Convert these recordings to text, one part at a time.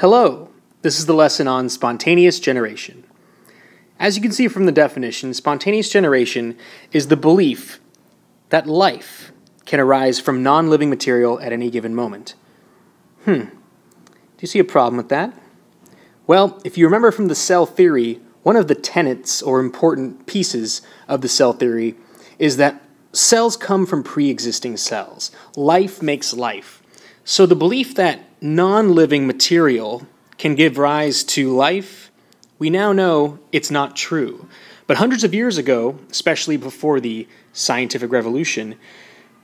Hello, this is the lesson on spontaneous generation. As you can see from the definition, spontaneous generation is the belief that life can arise from non living material at any given moment. Hmm, do you see a problem with that? Well, if you remember from the cell theory, one of the tenets or important pieces of the cell theory is that cells come from pre existing cells. Life makes life. So the belief that non living material can give rise to life, we now know it's not true. But hundreds of years ago, especially before the scientific revolution,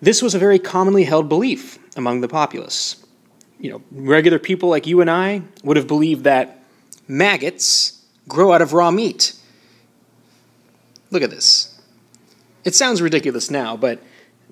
this was a very commonly held belief among the populace. You know, regular people like you and I would have believed that maggots grow out of raw meat. Look at this. It sounds ridiculous now, but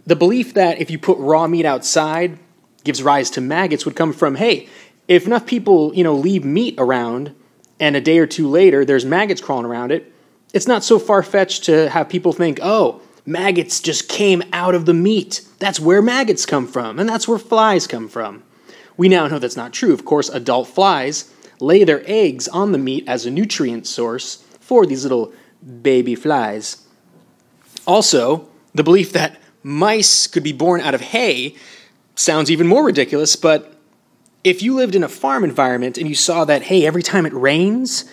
the belief that if you put raw meat outside, gives rise to maggots would come from hey, if enough people, you know, leave meat around and a day or two later there's maggots crawling around it, it's not so far fetched to have people think, oh, maggots just came out of the meat. That's where maggots come from, and that's where flies come from. We now know that's not true. Of course, adult flies lay their eggs on the meat as a nutrient source for these little baby flies. Also, the belief that mice could be born out of hay sounds even more ridiculous, but if you lived in a farm environment and you saw that, hey, every time it rains,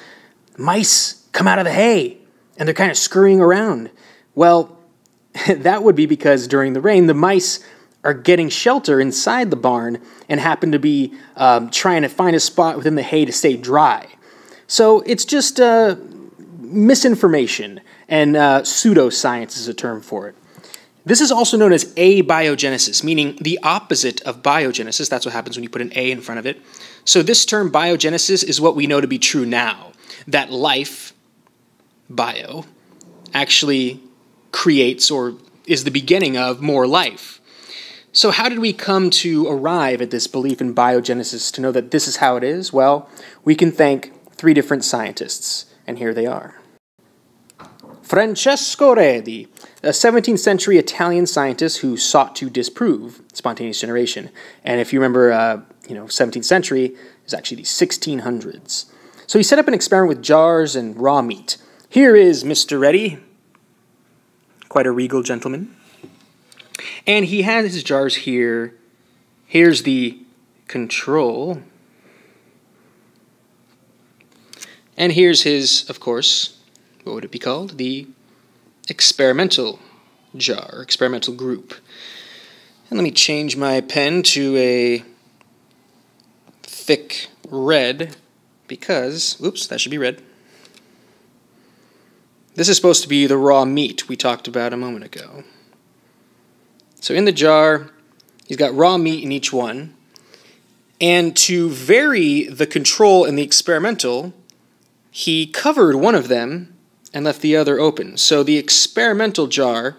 mice come out of the hay and they're kind of scurrying around, well, that would be because during the rain, the mice are getting shelter inside the barn and happen to be um, trying to find a spot within the hay to stay dry. So it's just uh, misinformation, and uh, pseudoscience is a term for it. This is also known as abiogenesis, meaning the opposite of biogenesis. That's what happens when you put an A in front of it. So, this term biogenesis is what we know to be true now that life, bio, actually creates or is the beginning of more life. So, how did we come to arrive at this belief in biogenesis to know that this is how it is? Well, we can thank three different scientists, and here they are. Francesco Redi, a 17th century Italian scientist who sought to disprove spontaneous generation. And if you remember, uh, you know, 17th century is actually the 1600s. So he set up an experiment with jars and raw meat. Here is Mr. Redi, quite a regal gentleman. And he has his jars here. Here's the control. And here's his, of course, what would it be called? The experimental jar, experimental group. And let me change my pen to a thick red because, oops, that should be red. This is supposed to be the raw meat we talked about a moment ago. So in the jar, he's got raw meat in each one. And to vary the control and the experimental, he covered one of them and left the other open. So the experimental jar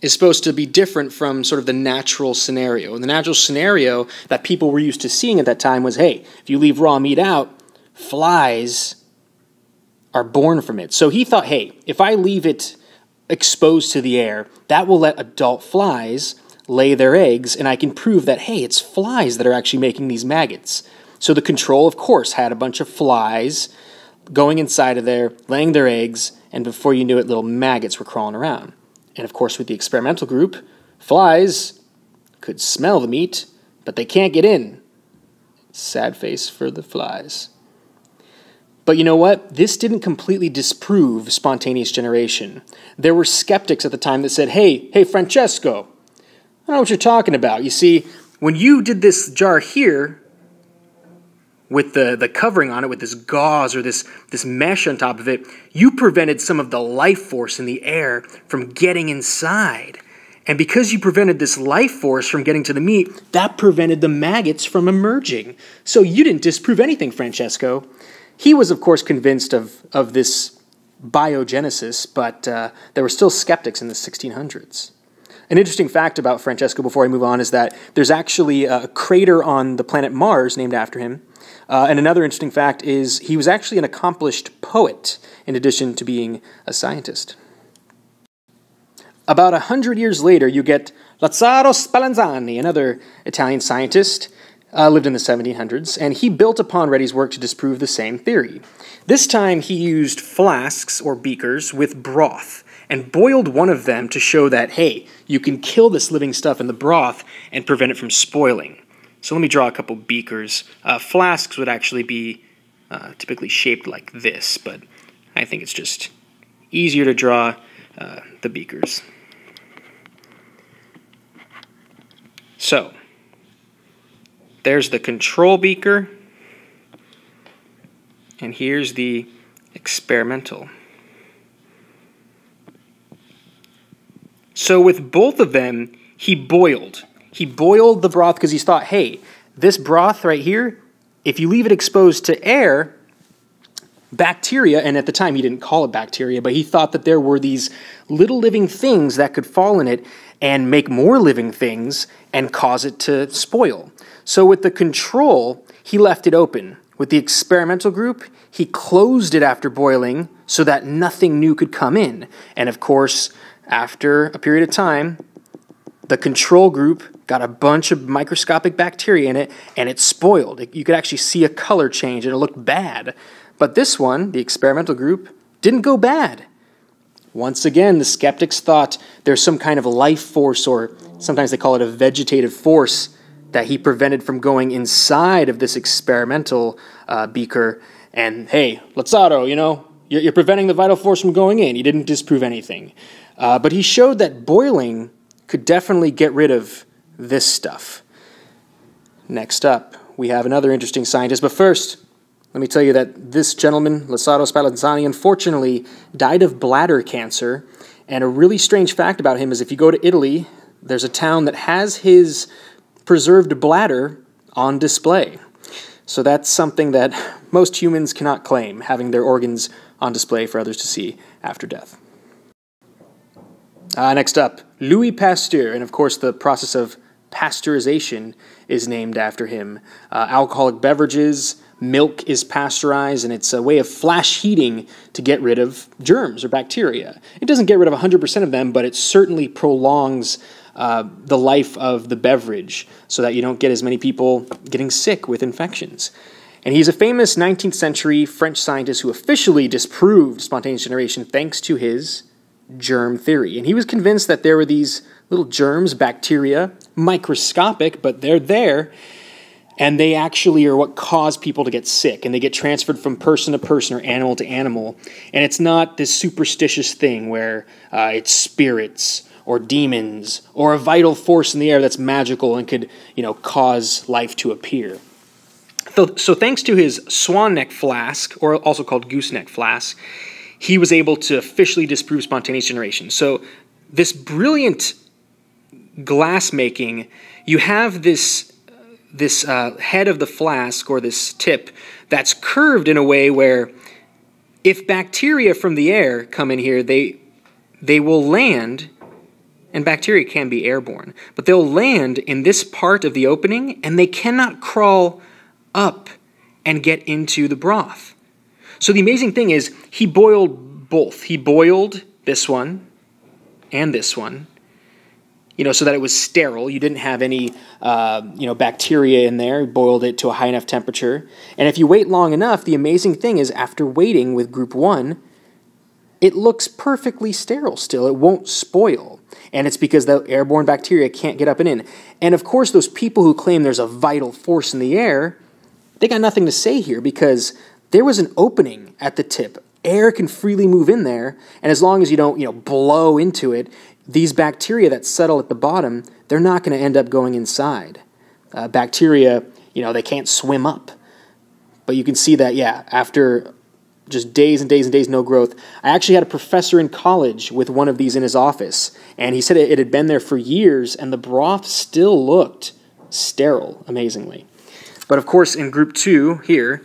is supposed to be different from sort of the natural scenario. And the natural scenario that people were used to seeing at that time was hey, if you leave raw meat out, flies are born from it. So he thought, hey, if I leave it exposed to the air, that will let adult flies lay their eggs, and I can prove that, hey, it's flies that are actually making these maggots. So the control, of course, had a bunch of flies going inside of there, laying their eggs, and before you knew it, little maggots were crawling around. And of course, with the experimental group, flies could smell the meat, but they can't get in. Sad face for the flies. But you know what? This didn't completely disprove spontaneous generation. There were skeptics at the time that said, hey, hey, Francesco, I don't know what you're talking about. You see, when you did this jar here, with the, the covering on it, with this gauze or this, this mesh on top of it, you prevented some of the life force in the air from getting inside. And because you prevented this life force from getting to the meat, that prevented the maggots from emerging. So you didn't disprove anything, Francesco. He was, of course, convinced of, of this biogenesis, but uh, there were still skeptics in the 1600s. An interesting fact about Francesco before I move on is that there's actually a crater on the planet Mars named after him. Uh, and another interesting fact is he was actually an accomplished poet in addition to being a scientist. About a hundred years later, you get Lazzaro Spallanzani, another Italian scientist. uh, lived in the 1700s, and he built upon Redi's work to disprove the same theory. This time he used flasks or beakers with broth and boiled one of them to show that, hey, you can kill this living stuff in the broth and prevent it from spoiling. So let me draw a couple beakers. Uh, flasks would actually be uh, typically shaped like this, but I think it's just easier to draw uh, the beakers. So, there's the control beaker, and here's the experimental. So with both of them, he boiled. He boiled the broth because he thought, hey, this broth right here, if you leave it exposed to air, bacteria, and at the time he didn't call it bacteria, but he thought that there were these little living things that could fall in it and make more living things and cause it to spoil. So with the control, he left it open. With the experimental group, he closed it after boiling so that nothing new could come in. And of course, after a period of time, the control group got a bunch of microscopic bacteria in it and it spoiled. You could actually see a color change and it looked bad. But this one, the experimental group, didn't go bad. Once again, the skeptics thought there's some kind of life force, or sometimes they call it a vegetative force, that he prevented from going inside of this experimental uh, beaker. And hey, Lazzaro, you know, you're, preventing the vital force from going in. He didn't disprove anything. Uh, but he showed that boiling could definitely get rid of this stuff. Next up, we have another interesting scientist. But first, let me tell you that this gentleman, Lazzaro Spallanzani, unfortunately died of bladder cancer. And a really strange fact about him is if you go to Italy, there's a town that has his preserved bladder on display. So that's something that most humans cannot claim, having their organs on display for others to see after death. Uh, next up, Louis Pasteur, and of course, the process of pasteurization is named after him. Uh, alcoholic beverages, milk is pasteurized, and it's a way of flash heating to get rid of germs or bacteria. It doesn't get rid of 100% of them, but it certainly prolongs uh, the life of the beverage so that you don't get as many people getting sick with infections. And he's a famous 19th century French scientist who officially disproved spontaneous generation thanks to his germ theory. And he was convinced that there were these little germs, bacteria, microscopic, but they're there. And they actually are what cause people to get sick. And they get transferred from person to person or animal to animal. And it's not this superstitious thing where uh, it's spirits or demons or a vital force in the air that's magical and could, you know, cause life to appear. So, so thanks to his swan neck flask, or also called gooseneck flask, he was able to officially disprove spontaneous generation. So, this brilliant glass making, you have this this uh, head of the flask or this tip that's curved in a way where if bacteria from the air come in here, they they will land and bacteria can be airborne, but they'll land in this part of the opening and they cannot crawl up and get into the broth. So the amazing thing is, he boiled both. He boiled this one and this one, you know, so that it was sterile. You didn't have any, uh, you know, bacteria in there. He boiled it to a high enough temperature. And if you wait long enough, the amazing thing is, after waiting with group one, it looks perfectly sterile still. It won't spoil. And it's because the airborne bacteria can't get up and in. And of course, those people who claim there's a vital force in the air, they got nothing to say here because there was an opening at the tip. Air can freely move in there, and as long as you don't, you know, blow into it, these bacteria that settle at the bottom, they're not going to end up going inside. Uh, bacteria, you know, they can't swim up. But you can see that, yeah, after just days and days and days no growth. I actually had a professor in college with one of these in his office, and he said it, had been there for years, and the broth still looked sterile, amazingly. But of course, in group two here,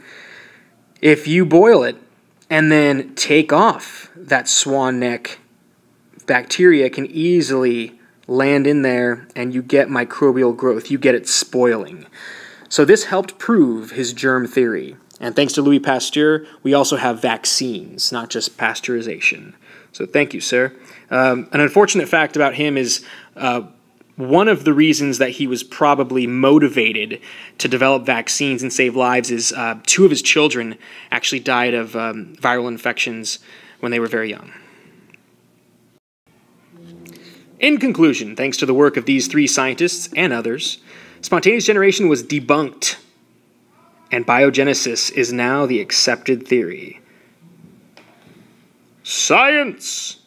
if you boil it and then take off that swan neck, bacteria can easily land in there and you get microbial growth. You get it spoiling. So this helped prove his germ theory. And thanks to Louis Pasteur, we also have vaccines, not just pasteurization. So thank you, sir. Um, an unfortunate fact about him is uh, one of the reasons that he was probably motivated to develop vaccines and save lives is uh, two of his children actually died of um, viral infections when they were very young. In conclusion, thanks to the work of these three scientists and others, spontaneous generation was debunked, and biogenesis is now the accepted theory. Science!